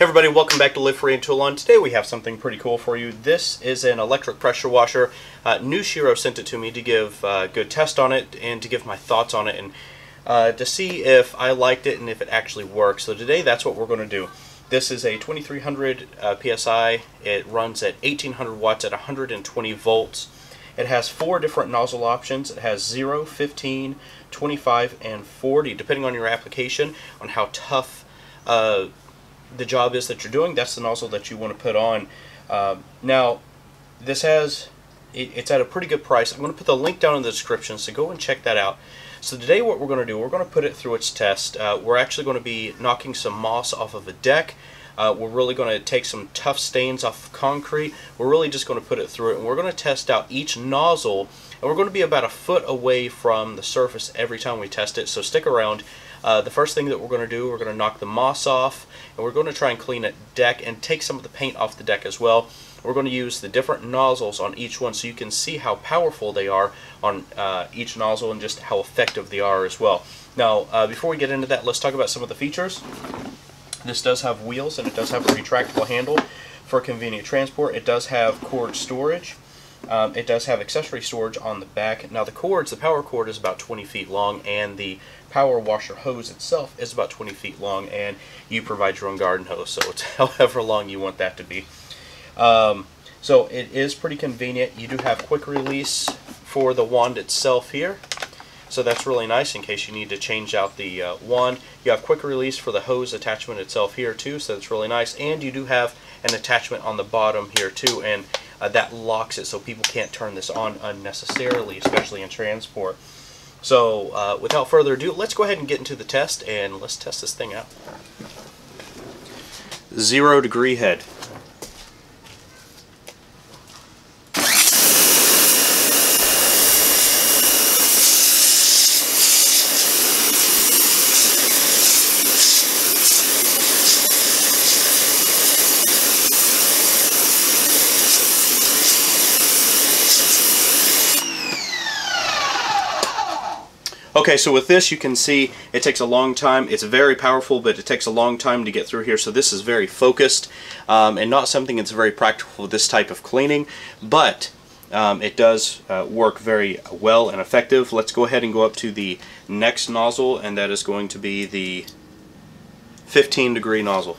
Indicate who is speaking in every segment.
Speaker 1: Hey everybody, welcome back to Live Free and Tool On. Today we have something pretty cool for you. This is an electric pressure washer. Uh, Nushiro sent it to me to give a uh, good test on it and to give my thoughts on it and uh, to see if I liked it and if it actually works. So today that's what we're going to do. This is a 2300 uh, PSI. It runs at 1800 watts at 120 volts. It has four different nozzle options. It has 0, 15, 25, and 40, depending on your application, on how tough uh, the job is that you're doing. That's the nozzle that you want to put on. Uh, now, this has, it, it's at a pretty good price. I'm going to put the link down in the description, so go and check that out. So today what we're going to do, we're going to put it through its test. Uh, we're actually going to be knocking some moss off of a deck. Uh, we're really going to take some tough stains off of concrete. We're really just going to put it through it and we're going to test out each nozzle and we're going to be about a foot away from the surface every time we test it so stick around. Uh, the first thing that we're going to do, we're going to knock the moss off and we're going to try and clean a deck and take some of the paint off the deck as well. We're going to use the different nozzles on each one so you can see how powerful they are on uh, each nozzle and just how effective they are as well. Now, uh, before we get into that, let's talk about some of the features. This does have wheels and it does have a retractable handle for convenient transport. It does have cord storage. Um, it does have accessory storage on the back. Now the cords, the power cord is about 20 feet long and the power washer hose itself is about 20 feet long and you provide your own garden hose so it's however long you want that to be. Um, so it is pretty convenient. You do have quick release for the wand itself here. So that's really nice in case you need to change out the uh, wand. You have quick release for the hose attachment itself here too, so that's really nice. And you do have an attachment on the bottom here too, and uh, that locks it so people can't turn this on unnecessarily, especially in transport. So uh, without further ado, let's go ahead and get into the test and let's test this thing out. Zero degree head. Okay, so with this you can see it takes a long time. It's very powerful, but it takes a long time to get through here. So this is very focused um, and not something that's very practical this type of cleaning, but um, it does uh, work very well and effective. Let's go ahead and go up to the next nozzle, and that is going to be the 15 degree nozzle.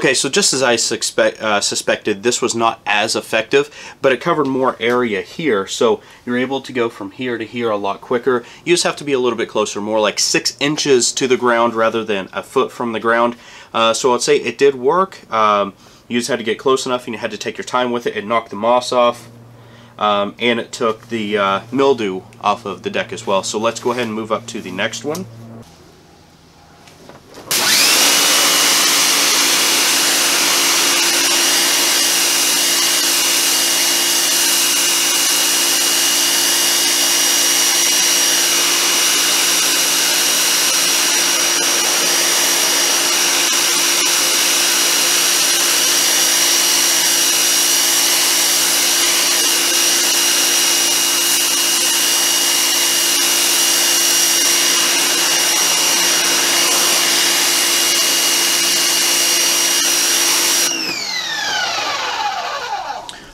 Speaker 1: Okay, so just as I suspect, uh, suspected, this was not as effective, but it covered more area here, so you're able to go from here to here a lot quicker. You just have to be a little bit closer, more like six inches to the ground rather than a foot from the ground. Uh, so I'd say it did work. Um, you just had to get close enough and you had to take your time with it. It knocked the moss off. Um, and it took the uh, mildew off of the deck as well. So let's go ahead and move up to the next one.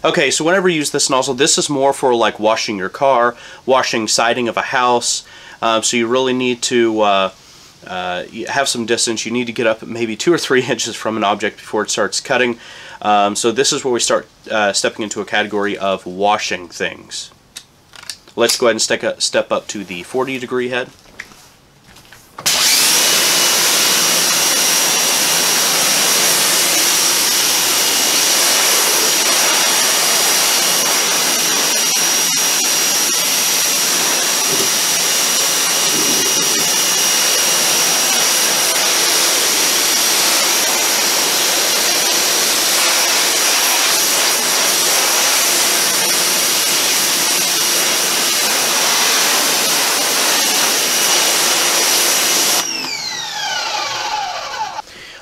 Speaker 1: Okay, so whenever you use this nozzle, this is more for like washing your car, washing siding of a house. Um, so you really need to uh, uh, have some distance. You need to get up maybe two or three inches from an object before it starts cutting. Um, so this is where we start uh, stepping into a category of washing things. Let's go ahead and step up to the 40 degree head.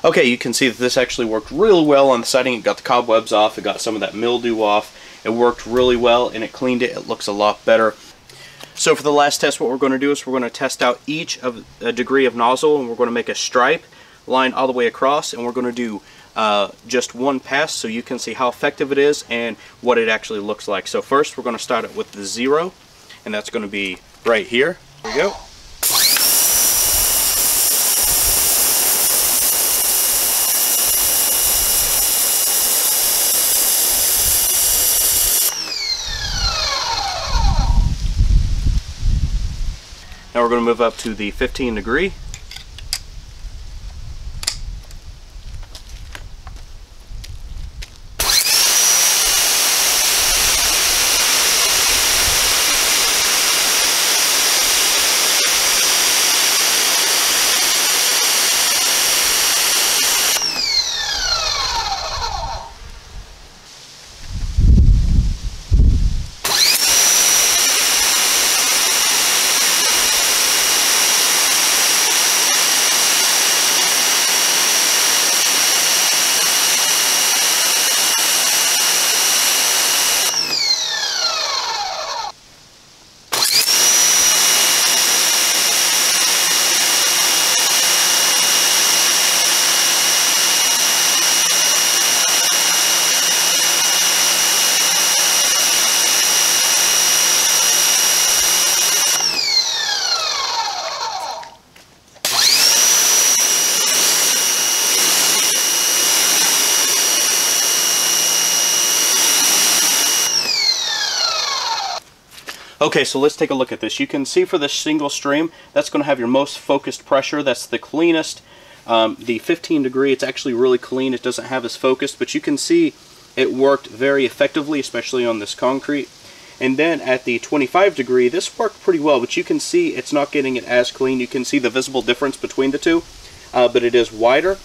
Speaker 1: Okay, you can see that this actually worked really well on the siding. It got the cobwebs off, it got some of that mildew off. It worked really well and it cleaned it. It looks a lot better. So for the last test, what we're going to do is we're going to test out each of a degree of nozzle and we're going to make a stripe line all the way across and we're going to do uh, just one pass so you can see how effective it is and what it actually looks like. So first we're going to start it with the zero and that's going to be right here. Here we go. Now we're going to move up to the 15 degree. Okay, so let's take a look at this. You can see for this single stream, that's going to have your most focused pressure. That's the cleanest. Um, the 15 degree, it's actually really clean. It doesn't have as focused, but you can see it worked very effectively, especially on this concrete. And then at the 25 degree, this worked pretty well, but you can see it's not getting it as clean. You can see the visible difference between the two, uh, but it is wider.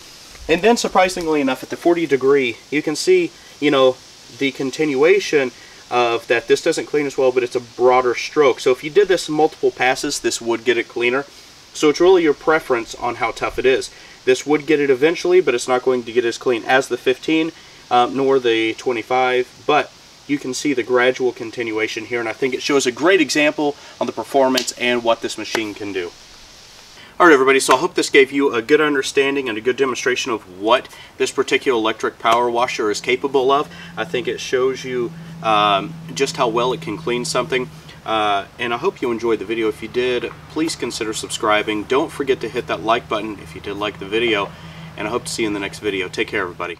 Speaker 1: And then surprisingly enough, at the 40 degree, you can see, you know, the continuation of that this doesn't clean as well, but it's a broader stroke. So if you did this multiple passes, this would get it cleaner. So it's really your preference on how tough it is. This would get it eventually, but it's not going to get as clean as the 15, um, nor the 25, but you can see the gradual continuation here, and I think it shows a great example on the performance and what this machine can do. Alright everybody, so I hope this gave you a good understanding and a good demonstration of what this particular electric power washer is capable of. I think it shows you um, just how well it can clean something. Uh, and I hope you enjoyed the video. If you did, please consider subscribing. Don't forget to hit that like button if you did like the video. And I hope to see you in the next video. Take care, everybody.